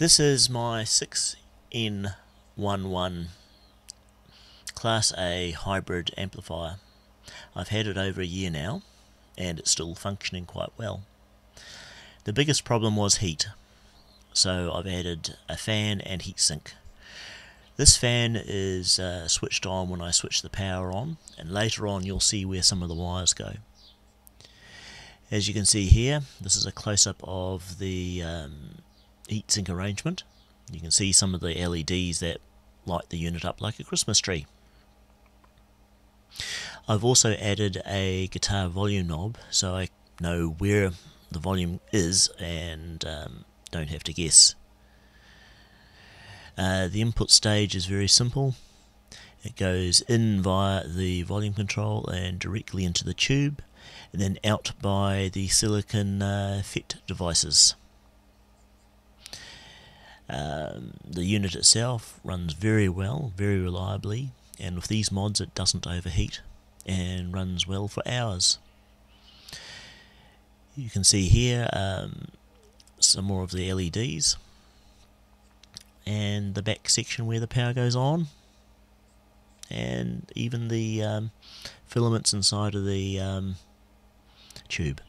This is my 6N11 Class A hybrid amplifier. I've had it over a year now and it's still functioning quite well. The biggest problem was heat, so I've added a fan and heatsink. This fan is uh, switched on when I switch the power on and later on you'll see where some of the wires go. As you can see here, this is a close-up of the um, heatsink arrangement. You can see some of the LEDs that light the unit up like a Christmas tree. I've also added a guitar volume knob so I know where the volume is and um, don't have to guess. Uh, the input stage is very simple. It goes in via the volume control and directly into the tube and then out by the silicon uh, FET devices. Um, the unit itself runs very well, very reliably, and with these mods it doesn't overheat and runs well for hours. You can see here um, some more of the LEDs and the back section where the power goes on and even the um, filaments inside of the um, tube.